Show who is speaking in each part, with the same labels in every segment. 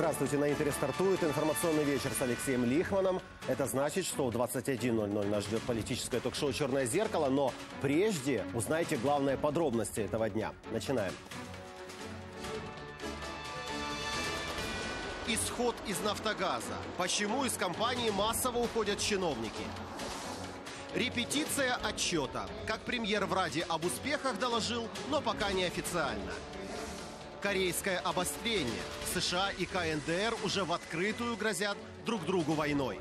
Speaker 1: Здравствуйте, на Интере стартует информационный вечер с Алексеем Лихманом. Это значит, что в 21.00 нас ждет политическое ток-шоу «Черное зеркало», но прежде узнайте главные подробности этого дня. Начинаем. Исход из «Нафтогаза». Почему из компании массово уходят чиновники? Репетиция отчета. Как премьер в Раде об успехах доложил, но пока не официально. Корейское обострение. США и КНДР уже в открытую грозят друг другу войной.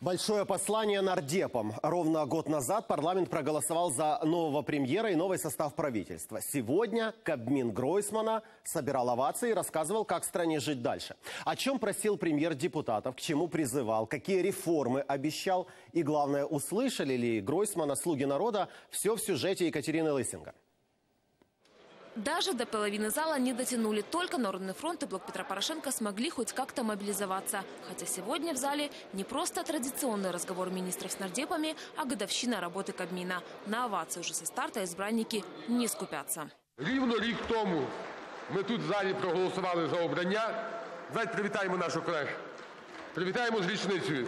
Speaker 1: Большое послание нардепам. Ровно год назад парламент проголосовал за нового премьера и новый состав правительства. Сегодня Кабмин Гройсмана собирал овации и рассказывал, как стране жить дальше. О чем просил премьер депутатов, к чему призывал, какие реформы обещал и, главное, услышали ли Гройсмана слуги народа, все в сюжете Екатерины Лысенко.
Speaker 2: Даже до половины зала не дотянули. Только Народный фронт и Блок Петра Порошенко смогли хоть как-то мобилизоваться. Хотя сегодня в зале не просто традиционный разговор министров с нардепами, а годовщина работы Кабмина. На овации уже со старта избранники не скупятся.
Speaker 3: Рівно рік тому ми тут в залі проголосували за обрання. Давайте привітаємо наших колег. Привітаємо з річницею.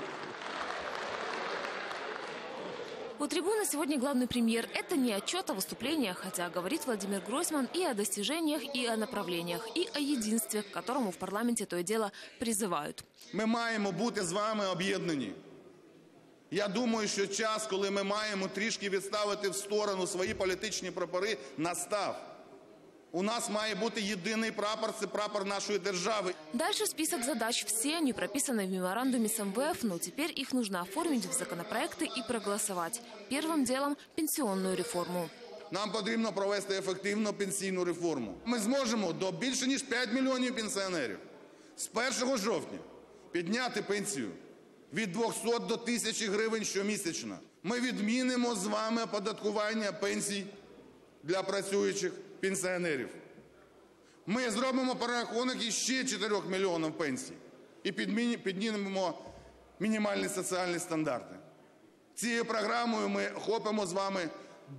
Speaker 2: У трибуны сегодня главный премьер. Это не отчет о выступлениях, хотя говорит Владимир Гройсман и о достижениях, и о направлениях, и о единстве, к которому в парламенте то и дело призывают.
Speaker 4: Ми маємо бути з вами об'єднані. Я думаю, що час, коли ми маємо трішки відставити в сторону свої політичні прапори, настав. У нас має бути єдиний прапор це прапор нашої держави.
Speaker 2: Дальше список задач. Все они прописаны в меморандуме с МВФ, но теперь их нужно оформить в законопроекты и проголосовать. Первым делом – пенсионную реформу.
Speaker 4: Нам потрібно провести ефективну пенсійну реформу. Ми зможемо до більше ніж 5 мільйонів пенсіонерів з 1 жовтня підняти пенсію від 200 до 1000 гривень щомісячно. Ми відмінимо з вами оподаткування пенсій для працюючих пенсіонерів. Ми зробимо перерахунок іще 4 мільйонів пенсій і підміні- піднімемо мінімальні соціальні стандарти. Цією програмою ми охопимо з вами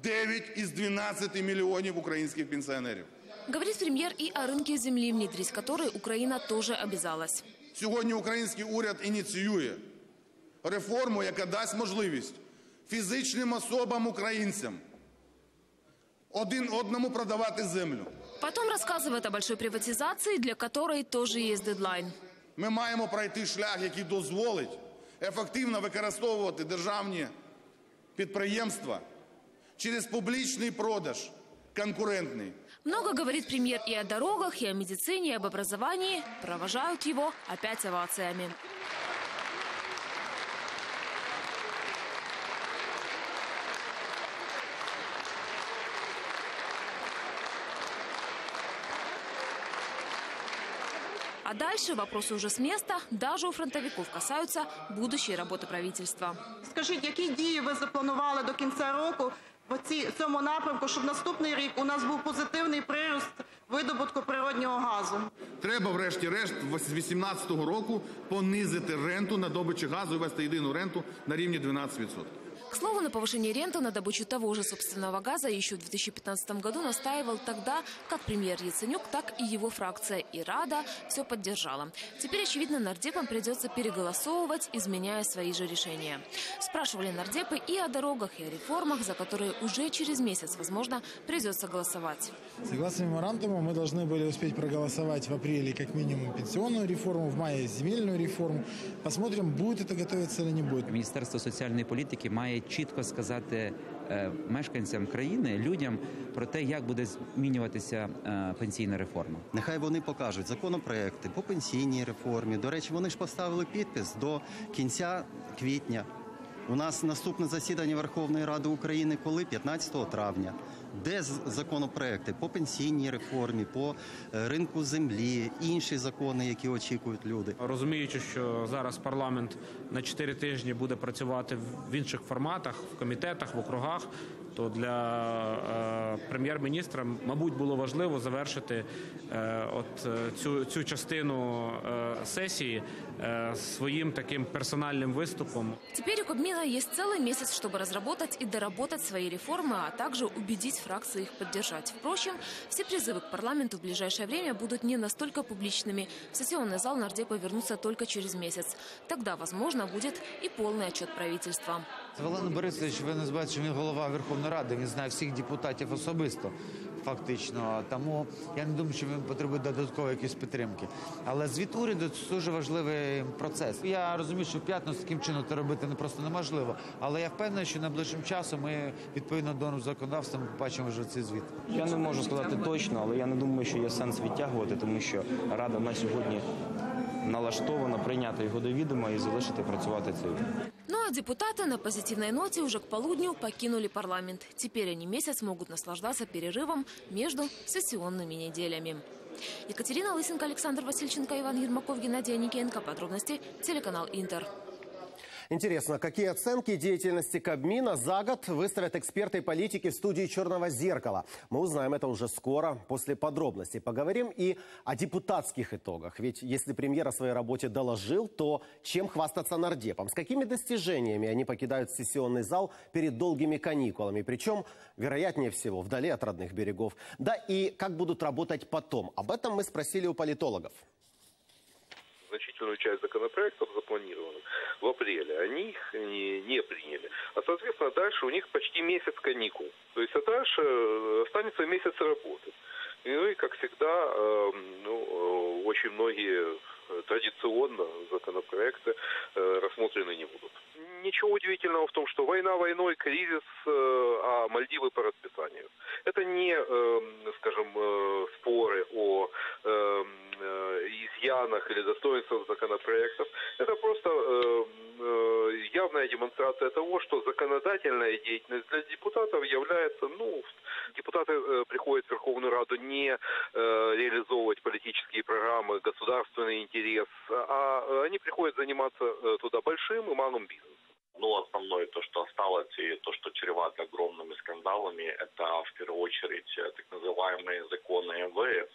Speaker 4: 9 із 12 мільйонів українських пенсіонерів.
Speaker 2: Говорит премьер и о рынке земли, внедрить который Украина тоже обязалась.
Speaker 4: Сьогодні український уряд ініціює реформу, яка дасть можливість фізичним особам українцям один одному продавати землю.
Speaker 2: Потом рассказывает о большой приватизации, для которой тоже есть дедлайн.
Speaker 4: Ми маємо пройти шлях, який дозволить ефективно використовувати державні підприємства через публічний продаж конкурентний.
Speaker 2: Много говорит премьер и о дорогах, и о медицине, и об образовании. Провожают его опять овациями. Дальше вопросы уже с места, даже у фронтовиков касаются будущей работы правительства.
Speaker 5: Скажіть, які дії ви запланували до кінця року в ці- цьому напрямку, щоб наступний рік у нас був позитивний прирост видобутку природнього газу?
Speaker 4: Треба, врешті-решт, з 2018 року понизити ренту на добичу газу і ввести єдину ренту на рівні 12%.
Speaker 2: К слову, на повышение ренты на добычу того же собственного газа еще в 2015 году настаивал тогда как премьер Яценюк, так и его фракция. И Рада все поддержала. Теперь, очевидно, нардепам придется переголосовывать, изменяя свои же решения. Спрашивали нардепы и о дорогах, и о реформах, за которые уже через месяц, возможно, придется голосовать.
Speaker 6: Согласно меморандуму, мы должны были успеть проголосовать в апреле как минимум пенсионную реформу, в мае земельную реформу. Посмотрим, будет это готовиться или не будет.
Speaker 7: Міністерство соціальної політики має чітко сказати е, мешканцям країни, людям про те, як буде змінюватися е, пенсійна реформа.
Speaker 8: Нехай вони покажуть законопроекти по пенсійній реформі. До речі, вони ж поставили підпис до кінця квітня. У нас наступне засідання Верховної Ради України коли 15 травня Де з- законопроекти по пенсійній реформі, по е, ринку землі, інші закони, які очікують люди.
Speaker 9: Розуміючи, що зараз парламент на 4 тижні буде працювати в інших форматах, в комітетах, в округах, то для е, прем'єр-міністра, мабуть, було важливо завершити е, от е, цю, цю частину е, сесії е, своїм таким персональним виступом.
Speaker 2: Теперь у Кабмина есть целый месяц, чтобы разработать и доработать свои реформы, а также убедить фракции их поддержать. Впрочем, все призывы к парламенту в ближайшее время будут не настолько публичными. В сессионный зал нардепа вернутся только через месяц. Тогда, возможно, будет и полный отчет правительства.
Speaker 10: Валерій Борисович, ви називаєте, що він голова Верховної Ради, він знає всіх депутатів особисто, фактично. Тому я не думаю, що він потребує додаткової якоїсь підтримки. Але звіт уряду це дуже важливий процес. Я розумію, що в п'ятницю таким чином це робити не просто неможливо. Але я впевнений, що найближчим часом ми відповідно до законодавства ми побачимо вже цей звіт.
Speaker 11: Я не можу сказати точно, але я не думаю, що є сенс відтягувати, тому що рада на сьогодні налаштована прийняти його до відома і залишити працювати цей.
Speaker 2: Ну а депутаты на позитивной ноте уже к полудню покинули парламент. Теперь они месяц могут наслаждаться перерывом между сессионными неделями. Екатерина Лысенко, Александр Васильченко, Иван Ермаков, Геннадий Аникенко. Подробности телеканал Интер.
Speaker 1: Интересно, какие оценки деятельности Кабмина за год выставят эксперты и политики в студии «Черного зеркала». Мы узнаем это уже скоро, после подробностей. Поговорим и о депутатских итогах. Ведь если премьер о своей работе доложил, то чем хвастаться нардепом? С какими достижениями они покидают сессионный зал перед долгими каникулами? Причем, вероятнее всего, вдали от родных берегов. Да и как будут работать потом? Об этом мы спросили у политологов
Speaker 12: значительную часть законопроектов запланированных в апреле, они их не, не приняли. А, соответственно, дальше у них почти месяц каникул. То есть, а дальше э, останется месяц работы. Ну и, как всегда, эм, ну, э, очень многие э, традиционно законопроекты рассмотрены не будут. Ничего удивительного в том, что война войной, кризис, а Мальдивы по расписанию. Это не, эм, скажем, споры о эм, изъянах или достоинствах законопроектов. Это просто э, э, явная демонстрация того, что законодательная деятельность для депутатов является, ну, депутаты э, приходят в Верховную Раду не э, реализовывать политические программы, государственный интерес, а они приходят заниматься э, туда большим и малым бизнесом.
Speaker 13: Ну, основное то, что осталось, и то, что чревато огромными скандалами, это в первую очередь так называемые законы МВФ,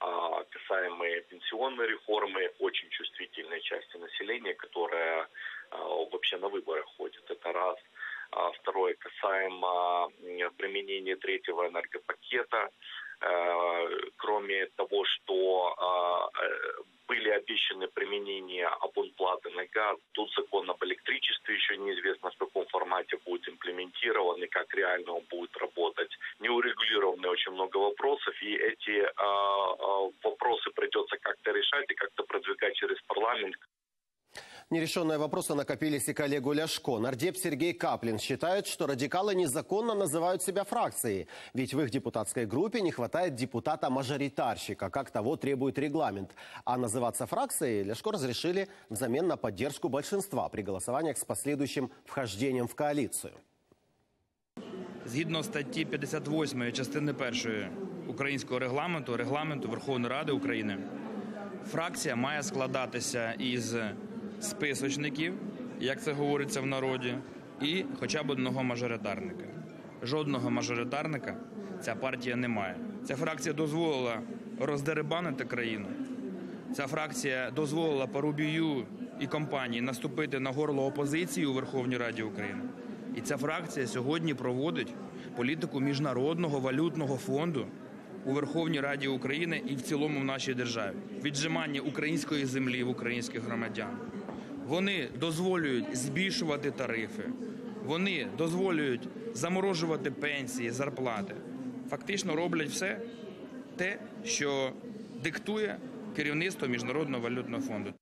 Speaker 13: а, касаемые пенсионной реформы, очень чувствительной части населения, которая а, вообще на выборы ходит. Это раз. А, второе, касаемо применения третьего энергопакета. Кроме того, что были обещаны применение абонплаты на газ. Тут закон об электричестве еще неизвестно, в каком формате будет имплементирован и как реально он будет работать. Не урегулированы очень много вопросов, и эти э, э, вопросы придется как-то решать и как-то продвигать через парламент.
Speaker 1: Нерешенные вопросы накопились и коллегу Ляшко. Нардеп Сергей Каплин считает, что радикалы незаконно называют себя фракцией. Ведь в их депутатской группе не хватает депутата-мажоритарщика, как того требует регламент. А называться фракцией Ляшко разрешили взамен на поддержку большинства при голосованиях с последующим вхождением в коалицию.
Speaker 14: Згідно статті 58 частини 1 українського регламенту, регламенту Верховної Ради України, фракція має складатися із списочників, як це говориться в народі, і хоча б одного мажоритарника. Жодного мажоритарника ця партія не має. Ця фракція дозволила роздеребанити країну. Ця фракція дозволила Парубію і компанії наступити на горло опозиції у Верховній Раді України. І ця фракція сьогодні проводить політику міжнародного валютного фонду у Верховній Раді України і в цілому в нашій державі. Віджимання української землі в українських громадян. Вони дозволюють збільшувати тарифи, вони дозволюють заморожувати пенсії, зарплати. Фактично роблять все те, що диктує керівництво міжнародного валютного фонду.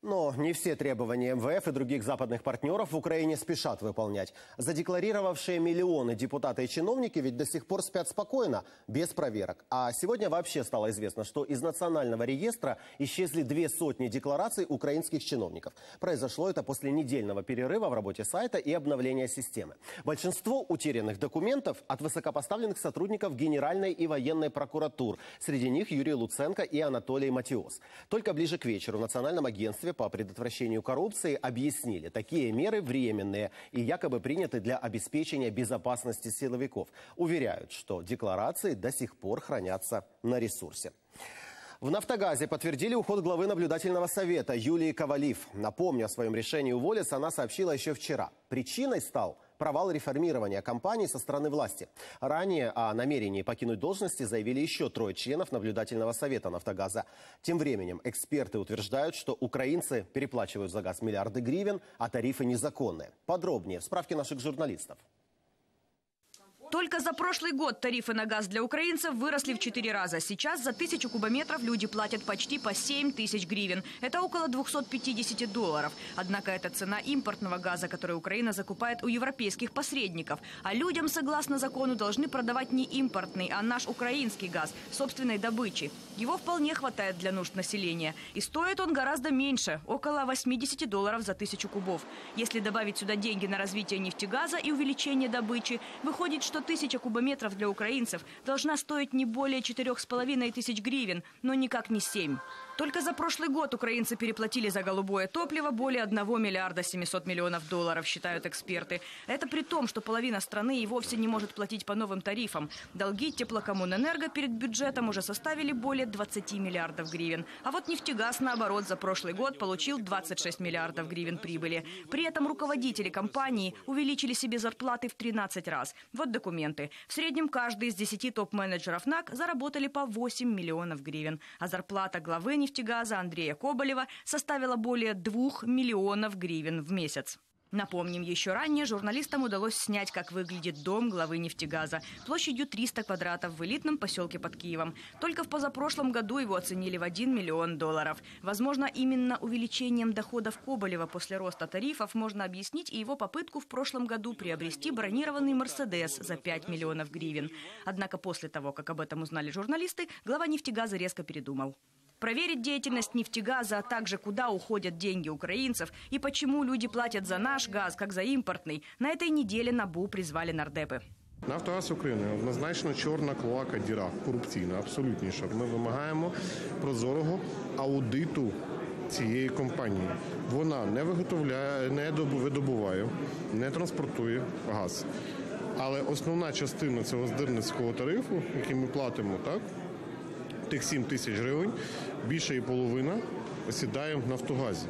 Speaker 1: Но не все требования МВФ и других западных партнеров в Украине спешат выполнять. Задекларировавшие миллионы депутаты и чиновники ведь до сих пор спят спокойно, без проверок. А сегодня вообще стало известно, что из национального реестра исчезли две сотни деклараций украинских чиновников. Произошло это после недельного перерыва в работе сайта и обновления системы. Большинство утерянных документов от высокопоставленных сотрудников Генеральной и военной прокуратур. Среди них Юрий Луценко и Анатолий Матиос. Только ближе к вечеру в Национальном агентстве агентстве по предотвращению коррупции объяснили, такие меры временные и якобы приняты для обеспечения безопасности силовиков. Уверяют, что декларации до сих пор хранятся на ресурсе. В «Нафтогазе» подтвердили уход главы наблюдательного совета Юлии Ковалив. Напомню, о своем решении уволиться она сообщила еще вчера. Причиной стал провал реформирования компании со стороны власти. Ранее о намерении покинуть должности заявили еще трое членов наблюдательного совета «Нафтогаза». Тем временем эксперты утверждают, что украинцы переплачивают за газ миллиарды гривен, а тарифы незаконные. Подробнее в справке наших журналистов.
Speaker 15: Только за прошлый год тарифы на газ для украинцев выросли в 4 раза. Сейчас за тысячу кубометров люди платят почти по 7 тысяч гривен. Это около 250 долларов. Однако это цена импортного газа, который Украина закупает у европейских посредников. А людям, согласно закону, должны продавать не импортный, а наш украинский газ собственной добычи. Его вполне хватает для нужд населения. И стоит он гораздо меньше – около 80 долларов за тысячу кубов. Если добавить сюда деньги на развитие нефтегаза и увеличение добычи, выходит, что тысяча кубометров для украинцев должна стоить не более четырех с половиной тысяч гривен, но никак не семь. Только за прошлый год украинцы переплатили за голубое топливо более 1 миллиарда 700 миллионов долларов, считают эксперты. Это при том, что половина страны и вовсе не может платить по новым тарифам. Долги теплокоммунэнерго перед бюджетом уже составили более 20 миллиардов гривен. А вот нефтегаз, наоборот, за прошлый год получил 26 миллиардов гривен прибыли. При этом руководители компании увеличили себе зарплаты в 13 раз. Вот документы. В среднем каждый из 10 топ-менеджеров НАК заработали по 8 миллионов гривен. А зарплата главы нефтегаза Андрея Коболева составила более 2 миллионов гривен в месяц. Напомним, еще ранее журналистам удалось снять, как выглядит дом главы нефтегаза площадью 300 квадратов в элитном поселке под Киевом. Только в позапрошлом году его оценили в 1 миллион долларов. Возможно, именно увеличением доходов Коболева после роста тарифов можно объяснить и его попытку в прошлом году приобрести бронированный «Мерседес» за 5 миллионов гривен. Однако после того, как об этом узнали журналисты, глава нефтегаза резко передумал. Проверить деятельность нефтегаза, а также куда уходят деньги украинцев и почему люди платят за наш газ, как за импортный, на этой неделе НАБУ призвали нардепы.
Speaker 16: Нафтогаз України однозначно чорна клоака діра, корупційна, абсолютніша. Ми вимагаємо прозорого аудиту цієї компанії. Вона не виготовляє, не видобуває, не транспортує газ. Але основна частина цього здирницького тарифу, який ми платимо, так тих 7 тисяч гривень, більше і половина осідає в Нафтогазі.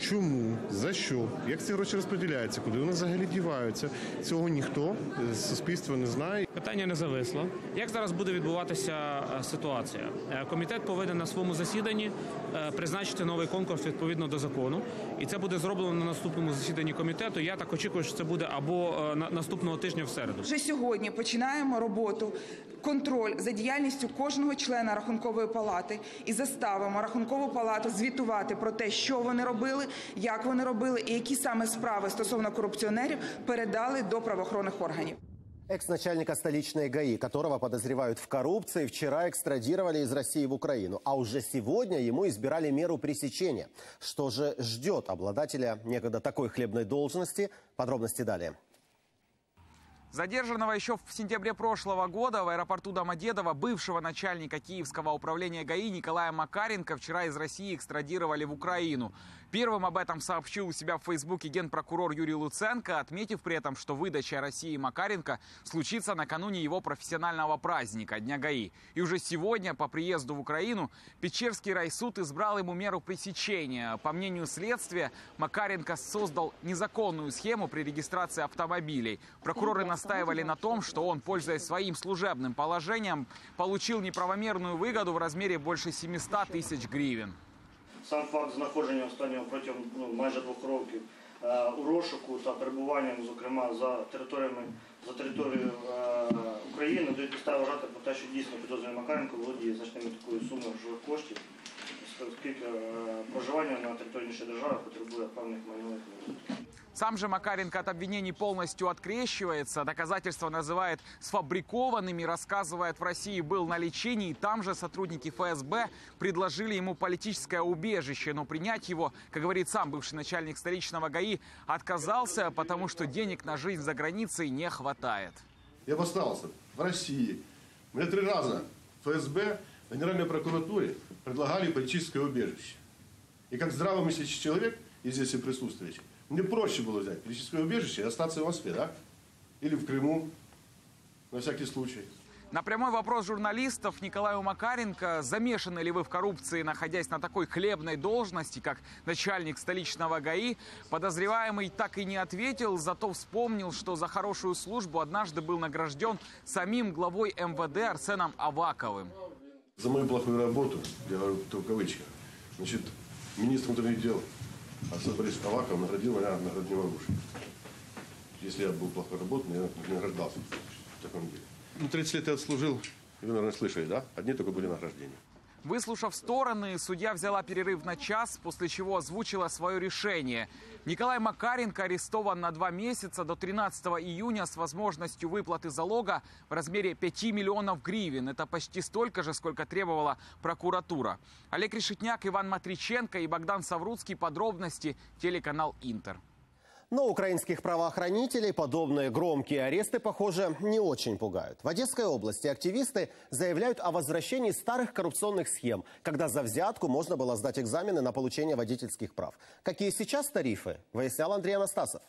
Speaker 16: Чому? За що? Як ці гроші розподіляються? Куди вони взагалі діваються? Цього ніхто з суспільства не знає.
Speaker 9: Питання не зависло. Як зараз буде відбуватися е, ситуація? Е, Комітет повинен на своєму засіданні е, призначити новий конкурс відповідно до закону, і це буде зроблено на наступному засіданні комітету. Я так очікую, що це буде або е, на- наступного тижня в середу.
Speaker 17: Вже сьогодні починаємо роботу, контроль за діяльністю кожного члена рахункової палати і заставимо рахункову палату звітувати про те, що вони робили, як вони робили і які саме справи стосовно корупціонерів передали до правоохоронних органів.
Speaker 1: Экс-начальника столичной ГАИ, которого подозревают в коррупции, вчера экстрадировали из России в Украину. А уже сегодня ему избирали меру пресечения. Что же ждет обладателя некогда такой хлебной должности? Подробности далее.
Speaker 18: Задержанного еще в сентябре прошлого года в аэропорту Домодедово бывшего начальника Киевского управления ГАИ Николая Макаренко вчера из России экстрадировали в Украину. Первым об этом сообщил у себя в Фейсбуке генпрокурор Юрий Луценко, отметив при этом, что выдача России Макаренко случится накануне его профессионального праздника Дня ГАИ. И уже сегодня по приезду в Украину Печерский райсуд избрал ему меру пресечения. По мнению следствия, Макаренко создал незаконную схему при регистрации автомобилей. Прокуроры настаивали на том, что он, пользуясь своим служебным положением, получил неправомерную выгоду в размере больше 700 тысяч гривен.
Speaker 19: Сам факт знаходження останнього протягом ну, майже двох років е, у розшуку та перебуванням, зокрема, за територіями за територією е, України, дають підстави вважати про те, що дійсно підозрюваний Макаренко володіє значною такою сумою грошових коштів, оскільки е, проживання на території іншої держави потребує певних майнових витрат.
Speaker 18: Сам же Макаренко от обвинений полностью открещивается. Доказательства называет сфабрикованными. Рассказывает, в России был на лечении. Там же сотрудники ФСБ предложили ему политическое убежище. Но принять его, как говорит сам бывший начальник столичного ГАИ, отказался, потому что денег на жизнь за границей не хватает.
Speaker 20: Я бы остался в России. Мне три раза ФСБ, Генеральной прокуратуре предлагали политическое убежище. И как здравомыслящий человек, и здесь и присутствующий, мне проще было взять политическое убежище и остаться в Москве, да? Или в Крыму, на всякий случай.
Speaker 18: На прямой вопрос журналистов Николаю Макаренко, замешаны ли вы в коррупции, находясь на такой хлебной должности, как начальник столичного ГАИ, подозреваемый так и не ответил, зато вспомнил, что за хорошую службу однажды был награжден самим главой МВД Арсеном Аваковым.
Speaker 20: За мою плохую работу, я говорю в кавычках, значит, министр внутренних дел Арсен Борисович Аваков наградил меня наградным оружием. Если я был плохой работой, я награждался в таком деле. Ну, 30 лет я отслужил, вы, наверное, слышали, да? Одни только были награждения.
Speaker 18: Выслушав стороны, судья взяла перерыв на час, после чего озвучила свое решение. Николай Макаренко арестован на два месяца до 13 июня с возможностью выплаты залога в размере 5 миллионов гривен. Это почти столько же, сколько требовала прокуратура. Олег Решетняк, Иван Матриченко и Богдан Савруцкий. Подробности телеканал «Интер».
Speaker 1: Но украинских правоохранителей подобные громкие аресты, похоже, не очень пугают. В Одесской области активисты заявляют о возвращении старых коррупционных схем, когда за взятку можно было сдать экзамены на получение водительских прав. Какие сейчас тарифы, выяснял Андрей Анастасов.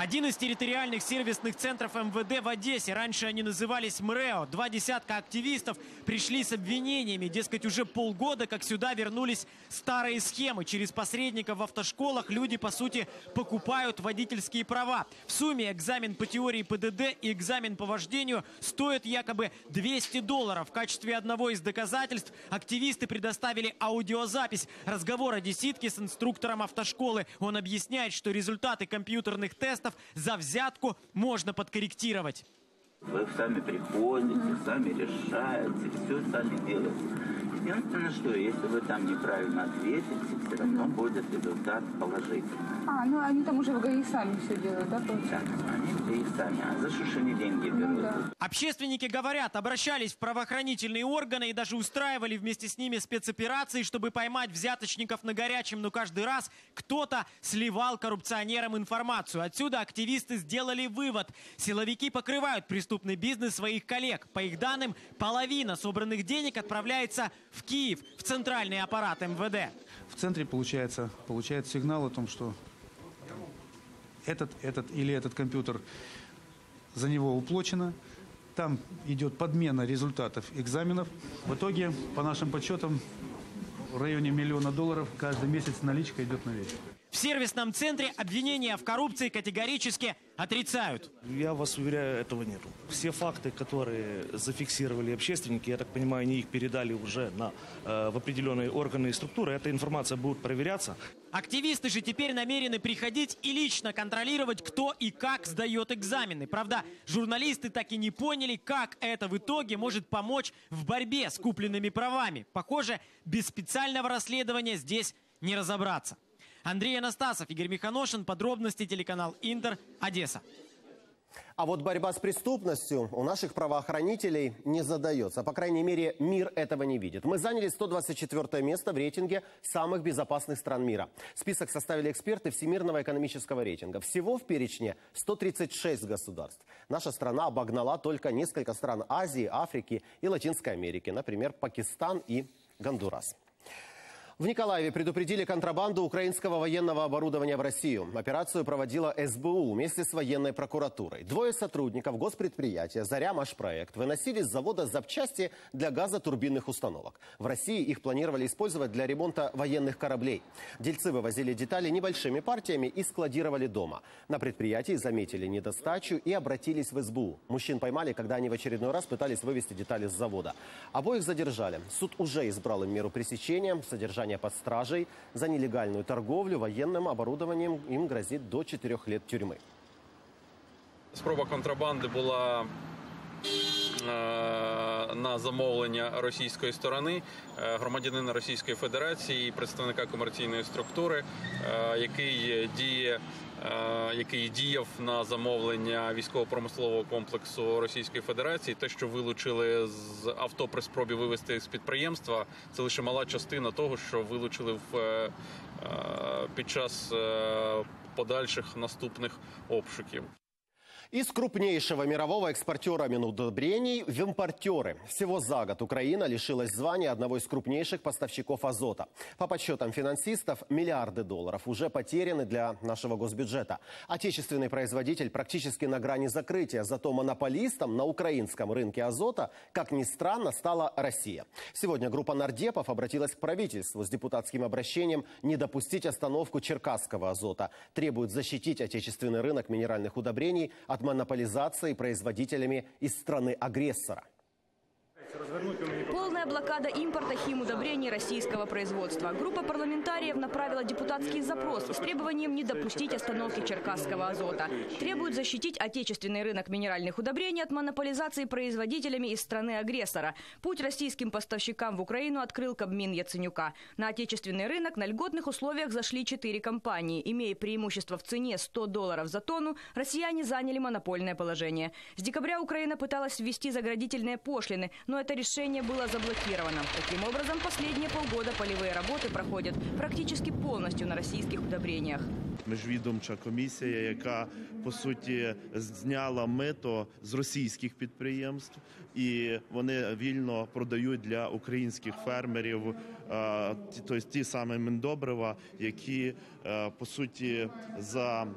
Speaker 21: Один из территориальных сервисных центров МВД в Одессе. Раньше они назывались МРЭО. Два десятка активистов пришли с обвинениями. Дескать, уже полгода, как сюда вернулись старые схемы. Через посредников в автошколах люди, по сути, покупают водительские права. В сумме экзамен по теории ПДД и экзамен по вождению стоят якобы 200 долларов. В качестве одного из доказательств активисты предоставили аудиозапись разговора десятки с инструктором автошколы. Он объясняет, что результаты компьютерных тестов за взятку можно подкорректировать.
Speaker 22: Вы сами приходите, сами решаете, все сами делаете. Единственное, что если вы там неправильно ответите, все равно будет результат положительный.
Speaker 23: А, ну они там уже в ГАИ сами все делают, да,
Speaker 22: Да,
Speaker 23: получается?
Speaker 22: они в ГАИ сами. А за они деньги берут?
Speaker 21: Общественники говорят, обращались в правоохранительные органы и даже устраивали вместе с ними спецоперации, чтобы поймать взяточников на горячем, но каждый раз кто-то сливал коррупционерам информацию. Отсюда активисты сделали вывод. Силовики покрывают преступный бизнес своих коллег. По их данным, половина собранных денег отправляется в Киев, в центральный аппарат МВД.
Speaker 24: в центре получается, получает сигнал о том, что этот, этот или этот компьютер за него уплочено, там идет подмена результатов экзаменов. В итоге, по нашим подсчетам, в районе миллиона долларов каждый месяц наличка идет на вещь.
Speaker 21: В сервисном центре обвинения в коррупции категорически отрицают.
Speaker 25: Я вас уверяю, этого нет. Все факты, которые зафиксировали общественники, я так понимаю, они их передали уже на, э, в определенные органы и структуры. Эта информация будет проверяться.
Speaker 21: Активисты же теперь намерены приходить и лично контролировать, кто и как сдает экзамены. Правда, журналисты так и не поняли, как это в итоге может помочь в борьбе с купленными правами. Похоже, без специального расследования здесь не разобраться. Андрей Анастасов, Игорь Миханошин. Подробности телеканал Интер, Одесса.
Speaker 1: А вот борьба с преступностью у наших правоохранителей не задается. По крайней мере, мир этого не видит. Мы заняли 124 место в рейтинге самых безопасных стран мира. Список составили эксперты Всемирного экономического рейтинга. Всего в перечне 136 государств. Наша страна обогнала только несколько стран Азии, Африки и Латинской Америки. Например, Пакистан и Гондурас. В Николаеве предупредили контрабанду украинского военного оборудования в Россию. Операцию проводила СБУ вместе с военной прокуратурой. Двое сотрудников госпредприятия «Заря Машпроект» выносили с завода запчасти для газотурбинных установок. В России их планировали использовать для ремонта военных кораблей. Дельцы вывозили детали небольшими партиями и складировали дома. На предприятии заметили недостачу и обратились в СБУ. Мужчин поймали, когда они в очередной раз пытались вывести детали с завода. Обоих задержали. Суд уже избрал им меру пресечения, содержание под стражей. За нелегальную торговлю военным оборудованием им грозит до 4 лет тюрьмы.
Speaker 26: Спроба контрабанди була е, на замовлення російської сторони е, громадянина Російської Федерації, представника комерційної структури, е, який діє. е, Який діяв на замовлення військово-промислового комплексу Російської Федерації, те, що вилучили з авто при спробі вивести з підприємства, це лише мала частина того, що вилучили в е, е, під час е, подальших наступних обшуків.
Speaker 1: Из крупнейшего мирового экспортера минудобрений в импортеры. Всего за год Украина лишилась звания одного из крупнейших поставщиков азота. По подсчетам финансистов, миллиарды долларов уже потеряны для нашего госбюджета. Отечественный производитель практически на грани закрытия. Зато монополистом на украинском рынке азота, как ни странно, стала Россия. Сегодня группа нардепов обратилась к правительству с депутатским обращением не допустить остановку черкасского азота. Требует защитить отечественный рынок минеральных удобрений от от монополизации производителями из страны-агрессора.
Speaker 15: Полная блокада импорта химудобрений российского производства. Группа парламентариев направила депутатский запрос с требованием не допустить остановки черкасского азота. Требуют защитить отечественный рынок минеральных удобрений от монополизации производителями из страны-агрессора. Путь российским поставщикам в Украину открыл Кабмин Яценюка. На отечественный рынок на льготных условиях зашли четыре компании. Имея преимущество в цене 100 долларов за тонну, россияне заняли монопольное положение. С декабря Украина пыталась ввести заградительные пошлины, но это решение было заблокировано. Таким образом, последние полгода полевые работы проходят практически полностью на российских удобрениях.
Speaker 27: Міжвідомча комісія, яка по суті зняла мито з російських підприємств, і вони вільно продають для українських фермерів тобто ті самі міндобрива, які по суті за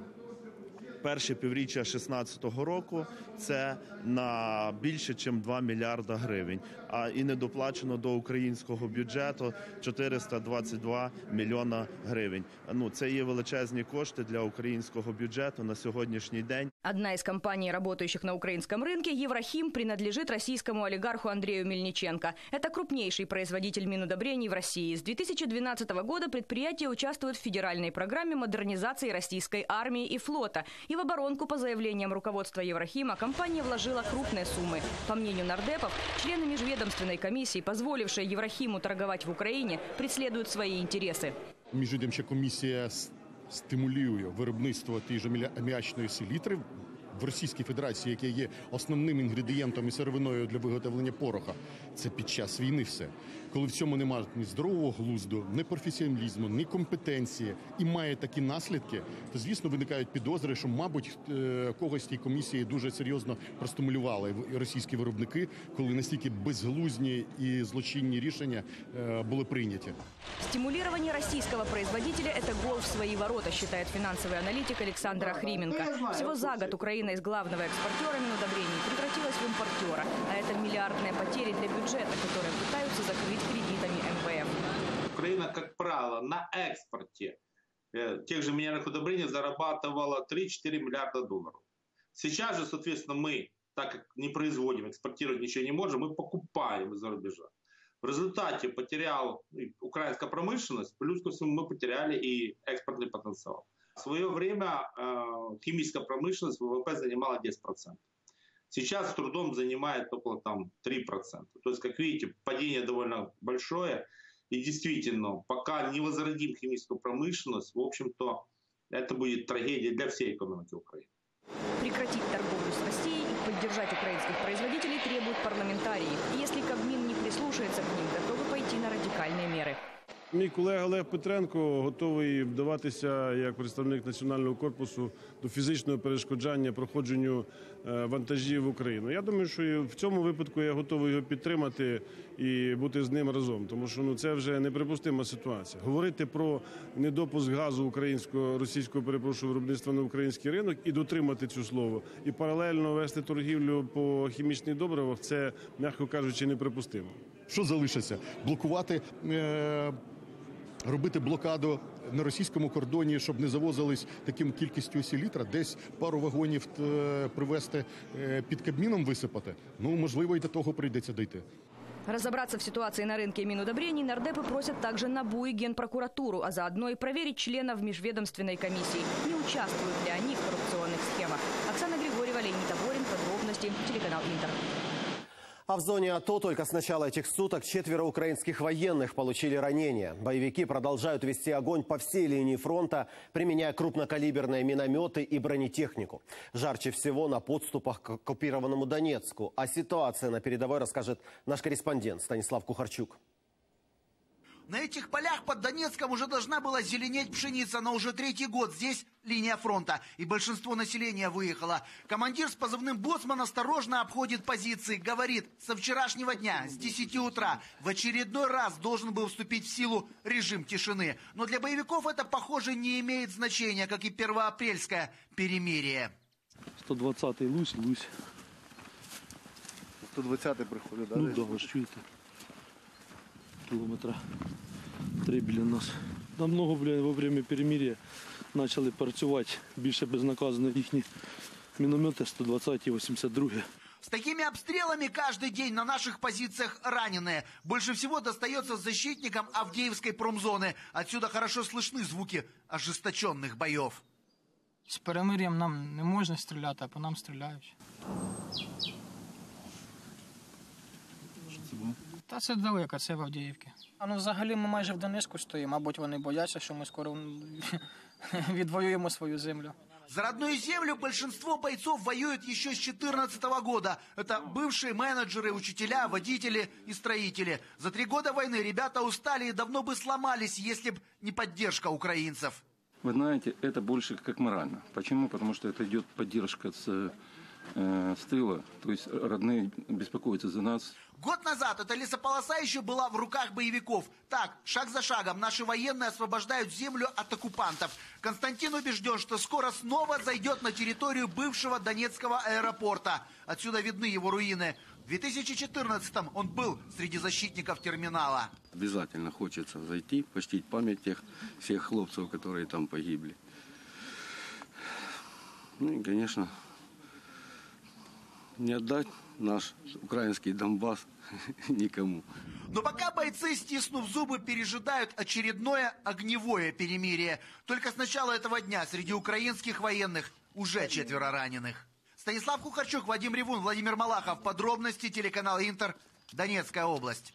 Speaker 27: перше півріччя 2016 року це на більше, ніж 2 мільярда гривень. А і не доплачено до українського бюджету 422 мільйона гривень. Ну це є величезні кошти для українського бюджету на сьогоднішній день.
Speaker 15: Одна из компаний, работающих на украинском рынке, Еврохим, принадлежит российскому олигарху Андрею Мельниченко. Это крупнейший производитель минудобрений в России. С 2012 года предприятие участвует в федеральной программе модернизации российской армии и флота и в оборонку по заявлениям руководства Еврохима компания вложила крупные суммы. По мнению нардепов, члены межведомственной комиссии, позволившие Еврохиму торговать в Украине, преследуют свои интересы.
Speaker 28: Міжвідомча комісія стимулює виробництво тієї ж аміачної селітри в Російській Федерації, яке є основним інгредієнтом і сировиною для виготовлення пороха. Це під час війни все. Коли в цьому немає ні здорового глузду, ні професіоналізму, ні компетенції і має такі наслідки, то звісно виникають підозри, що, мабуть, когось тій комісії дуже серйозно простимулювали російські виробники, коли настільки безглузні і злочинні рішення були прийняті.
Speaker 15: Стимулирование российского производителя – это гол в свои ворота, считает финансовый аналитик Александр Охрименко. Всего за год Украина из главного экспортера минудобрений превратилась в импортера, а это миллиардные потери для бюджета, которые пытаются закрыть кредитами МВФ.
Speaker 29: Украина, как правило, на экспорте тех же минеральных удобрений зарабатывала 3-4 миллиарда долларов. Сейчас же, соответственно, мы, так как не производим, экспортировать ничего не можем, мы покупаем из-за рубежа. В результате потерял украинская промышленность, плюс ко всему мы потеряли и экспортный потенциал. В свое время э, химическая промышленность ВВП занимала 10%. Сейчас с трудом занимает около там, 3%. То есть, как видите, падение довольно большое. И действительно, пока не возродим химическую промышленность, в общем-то, это будет трагедия для всей экономики Украины.
Speaker 15: Прекратить торговлю с Россией и поддержать украинских производителей требуют парламентарии. И если Кабмин не прислушается к ним, готовы пойти на радикальные меры.
Speaker 30: Мій колега Олег Петренко готовий вдаватися як представник національного корпусу до фізичного перешкоджання проходженню вантажів в Україну. Я думаю, що в цьому випадку я готовий його підтримати і бути з ним разом, тому що ну це вже неприпустима ситуація. Говорити про недопуск газу українського російського перепрошую виробництва на український ринок і дотримати цю слово, і паралельно вести торгівлю по хімічних добривах. Це м'яко кажучи, неприпустимо.
Speaker 28: Що залишиться? Блокувати. Е робити блокаду на російському кордоні, щоб не завозились таким кількістю селітра, десь пару вагонів привезти під Кабміном висипати. Ну можливо, і до того прийдеться дійти.
Speaker 15: Разобраться в ситуации на рынке минудобрений нардепы просят также НАБУ и Генпрокуратуру, а заодно и проверить членов межведомственной комиссии, не участвуют ли они в коррупционных схемах. Оксана Григорьева, Леонид Аборин, подробности, телеканал Интер.
Speaker 1: А в зоне АТО только с начала этих суток четверо украинских военных получили ранения. Боевики продолжают вести огонь по всей линии фронта, применяя крупнокалиберные минометы и бронетехнику. Жарче всего на подступах к оккупированному Донецку. А ситуация на передовой расскажет наш корреспондент Станислав Кухарчук.
Speaker 31: На этих полях под Донецком уже должна была зеленеть пшеница, но уже третий год здесь линия фронта, и большинство населения выехало. Командир с позывным «Боцман» осторожно обходит позиции, говорит, со вчерашнего дня, с 10 утра, в очередной раз должен был вступить в силу режим тишины. Но для боевиков это, похоже, не имеет значения, как и первоапрельское перемирие.
Speaker 32: 120-й Лусь, Лусь.
Speaker 33: 120-й приходить, да?
Speaker 32: Ну да, ви ж чуєте Кілометра три біля нас. Намного, бля, во время перемир'я почали працювати більше безнаказано їхні міномети 120 і 82.
Speaker 31: С такими обстрелами каждый день на наших позициях раненые. Больше всего достается защитникам Авдеевской промзоны. Отсюда хорошо слышны звуки ожесточенных боев.
Speaker 34: З перемир'ям нам не можна стріляти, а по нам стріляють. Та це далеко, це в Авдіївці. А ну взагалі ми майже в Донецьку стоїмо, мабуть, вони бояться, що ми скоро м, відвоюємо свою землю.
Speaker 31: За родную землю большинство бойцов воюют еще с 2014 года. Это бывшие менеджеры, учителя, водители и строители. За три года войны ребята устали и давно бы сломались, если бы не поддержка украинцев.
Speaker 35: Вы знаете, это больше как морально. Почему? Потому что это идет поддержка с, э, с тыла. То есть родные беспокоятся за нас.
Speaker 31: Год назад эта лесополоса еще была в руках боевиков. Так, шаг за шагом наши военные освобождают землю от оккупантов. Константин убежден, что скоро снова зайдет на территорию бывшего Донецкого аэропорта. Отсюда видны его руины. В 2014-м он был среди защитников терминала.
Speaker 35: Обязательно хочется зайти, почтить память тех всех хлопцев, которые там погибли. Ну и, конечно, не отдать наш украинский Донбасс никому.
Speaker 31: Но пока бойцы, стиснув зубы, пережидают очередное огневое перемирие. Только с начала этого дня среди украинских военных уже четверо раненых. Станислав Кухарчук, Вадим Ревун, Владимир Малахов. Подробности телеканал Интер. Донецкая область.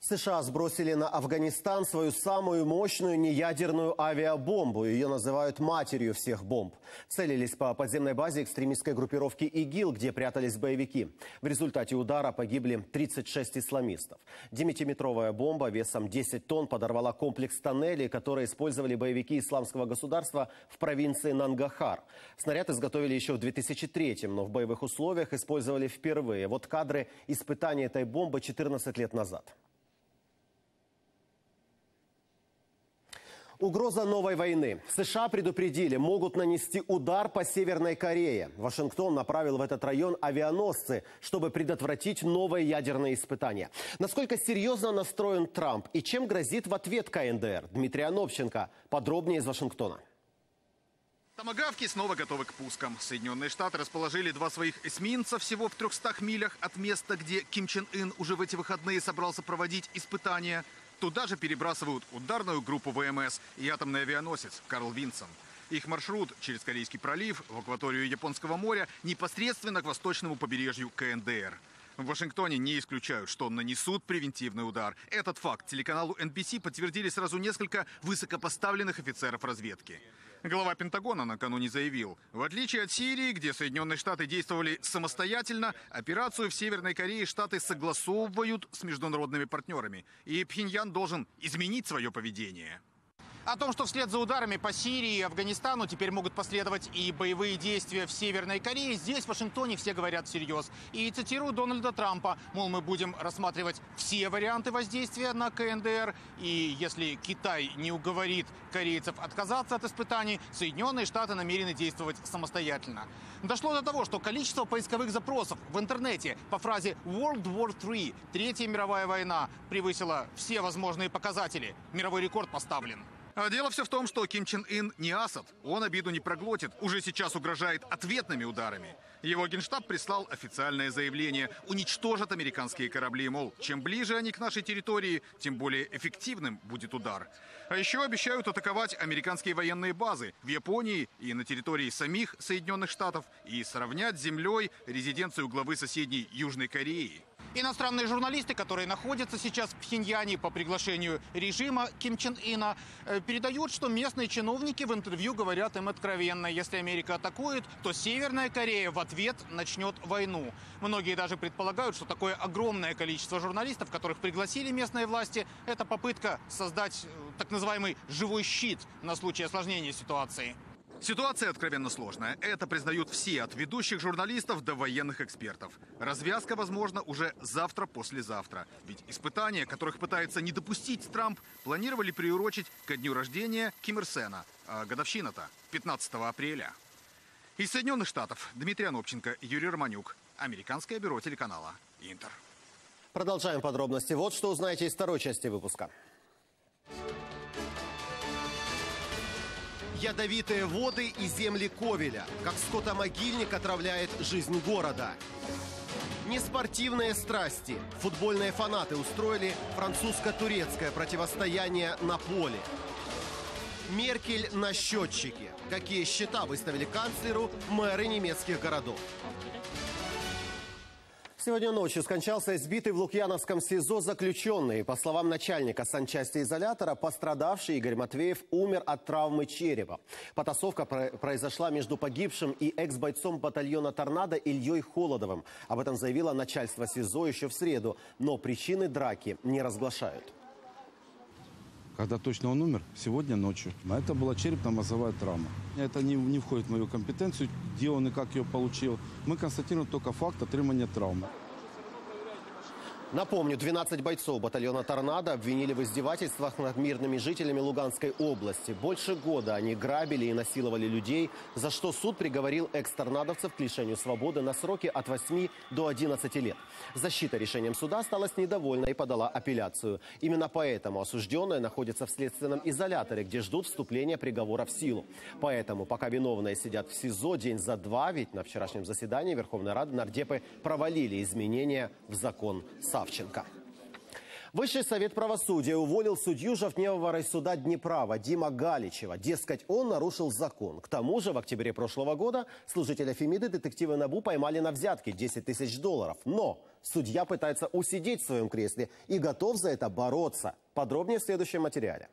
Speaker 1: США сбросили на Афганистан свою самую мощную неядерную авиабомбу. Ее называют матерью всех бомб. Целились по подземной базе экстремистской группировки ИГИЛ, где прятались боевики. В результате удара погибли 36 исламистов. Девятиметровая бомба весом 10 тонн подорвала комплекс тоннелей, которые использовали боевики исламского государства в провинции Нангахар. Снаряд изготовили еще в 2003 но в боевых условиях использовали впервые. Вот кадры испытания этой бомбы 14 лет назад. Угроза новой войны. США предупредили, могут нанести удар по Северной Корее. Вашингтон направил в этот район авианосцы, чтобы предотвратить новые ядерные испытания. Насколько серьезно настроен Трамп и чем грозит в ответ КНДР? Дмитрий Анопченко. Подробнее из Вашингтона.
Speaker 36: Томагавки снова готовы к пускам. Соединенные Штаты расположили два своих эсминца всего в 300 милях от места, где Ким Чен Ын уже в эти выходные собрался проводить испытания. Туда же перебрасывают ударную группу ВМС и атомный авианосец Карл Винсон. Их маршрут через Корейский пролив в акваторию Японского моря непосредственно к восточному побережью КНДР. В Вашингтоне не исключают, что нанесут превентивный удар. Этот факт телеканалу NBC подтвердили сразу несколько высокопоставленных офицеров разведки. Глава Пентагона накануне заявил, в отличие от Сирии, где Соединенные Штаты действовали самостоятельно, операцию в Северной Корее Штаты согласовывают с международными партнерами. И Пхеньян должен изменить свое поведение. О том, что вслед за ударами по Сирии и Афганистану теперь могут последовать и боевые действия в Северной Корее, здесь, в Вашингтоне, все говорят всерьез. И цитирую Дональда Трампа, мол, мы будем рассматривать все варианты воздействия на КНДР, и если Китай не уговорит корейцев отказаться от испытаний, Соединенные Штаты намерены действовать самостоятельно. Дошло до того, что количество поисковых запросов в интернете по фразе World War III, Третья мировая война, превысило все возможные показатели. Мировой рекорд поставлен. А дело все в том, что Ким Чен Ын не Асад. Он обиду не проглотит. Уже сейчас угрожает ответными ударами. Его генштаб прислал официальное заявление. Уничтожат американские корабли. Мол, чем ближе они к нашей территории, тем более эффективным будет удар. А еще обещают атаковать американские военные базы в Японии и на территории самих Соединенных Штатов и сравнять с землей резиденцию главы соседней Южной Кореи. Иностранные журналисты, которые находятся сейчас в Пхеньяне по приглашению режима Ким Чен Ына, э, передают, что местные чиновники в интервью говорят им откровенно, если Америка атакует, то Северная Корея в ответ начнет войну. Многие даже предполагают, что такое огромное количество журналистов, которых пригласили местные власти, это попытка создать э, так называемый живой щит на случай осложнения ситуации. Ситуация откровенно сложная. Это признают все, от ведущих журналистов до военных экспертов. Развязка, возможно, уже завтра-послезавтра. Ведь испытания, которых пытается не допустить Трамп, планировали приурочить ко дню рождения Ким Ир Сена. А годовщина-то 15 апреля. Из Соединенных Штатов Дмитрий Анопченко, Юрий Романюк. Американское бюро телеканала «Интер».
Speaker 1: Продолжаем подробности. Вот что узнаете из второй части выпуска. Ядовитые воды и земли Ковеля. Как скотомогильник отравляет жизнь города. Неспортивные страсти. Футбольные фанаты устроили французско-турецкое противостояние на поле. Меркель на счетчике. Какие счета выставили канцлеру мэры немецких городов. Сегодня ночью скончался избитый в Лукьяновском СИЗО заключенный. По словам начальника санчасти изолятора, пострадавший Игорь Матвеев умер от травмы черепа. Потасовка произошла между погибшим и экс-бойцом батальона «Торнадо» Ильей Холодовым. Об этом заявило начальство СИЗО еще в среду. Но причины драки не разглашают.
Speaker 33: Когда точно он умер? Сегодня ночью. А это была черепно-мозговая травма. Это не, не входит в мою компетенцию, где он и как ее получил. Мы констатируем только факт отримания травмы.
Speaker 1: Напомню, 12 бойцов батальона «Торнадо» обвинили в издевательствах над мирными жителями Луганской области. Больше года они грабили и насиловали людей, за что суд приговорил экс-торнадовцев к лишению свободы на сроки от 8 до 11 лет. Защита решением суда осталась недовольна и подала апелляцию. Именно поэтому осужденные находятся в следственном изоляторе, где ждут вступления приговора в силу. Поэтому, пока виновные сидят в СИЗО день за два, ведь на вчерашнем заседании Верховной Рады нардепы провалили изменения в закон Савченко. Высший совет правосудия уволил судью Жовтневого райсуда Днепра Вадима Галичева. Дескать, он нарушил закон. К тому же в октябре прошлого года служителя Фемиды детективы НАБУ поймали на взятке 10 тысяч долларов. Но судья пытается усидеть в своем кресле и готов за это бороться. Подробнее в следующем материале.